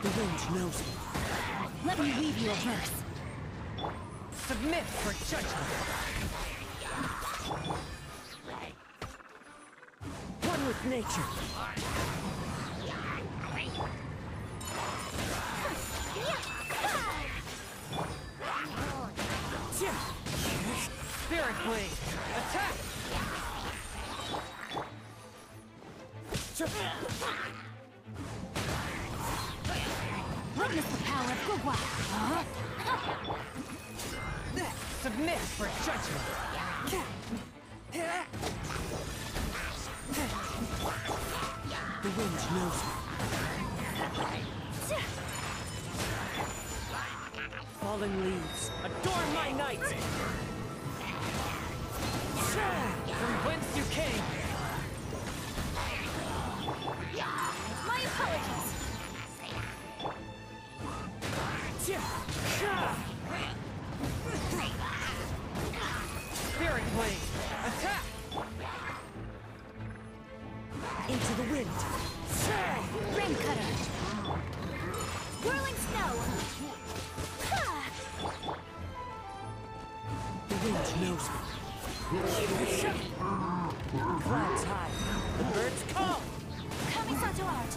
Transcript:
The wind knows me. Let me weave you a verse. Submit for judgment. One with nature. Spirit Blade, attack! Witness the power of Guhua. Submit for judgment. The wind knows me. Falling leaves. Adorn my night! Spirit Blade, attack! Into the wind. Rain cutter. Whirling snow. The wind knows me. Clouds high. The birds call. Kamisato art.